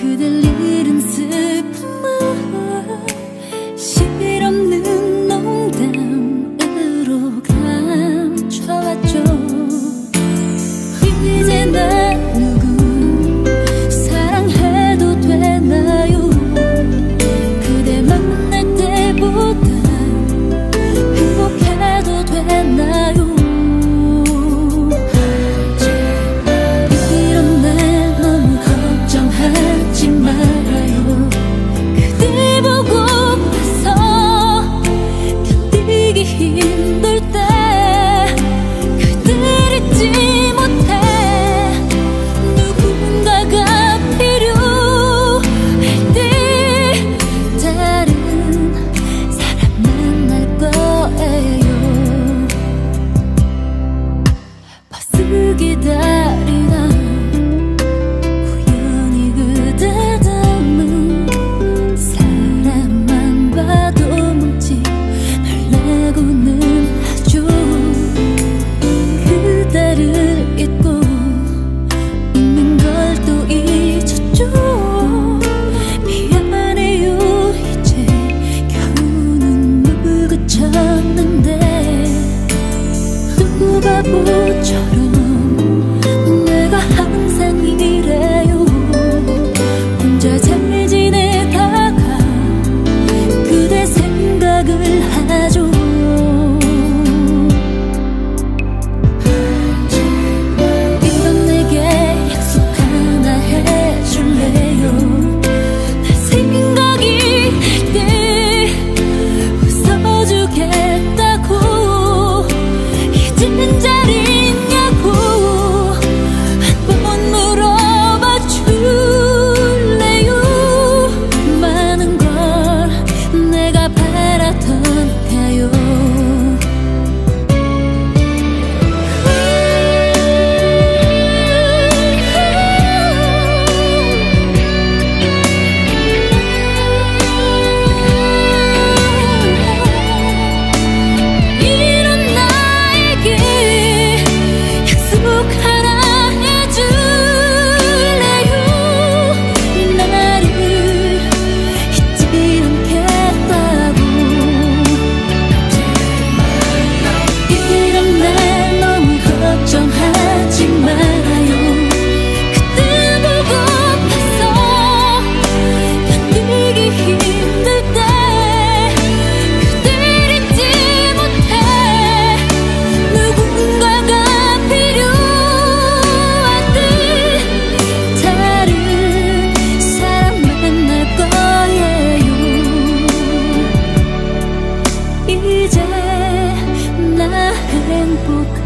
그들 不。不。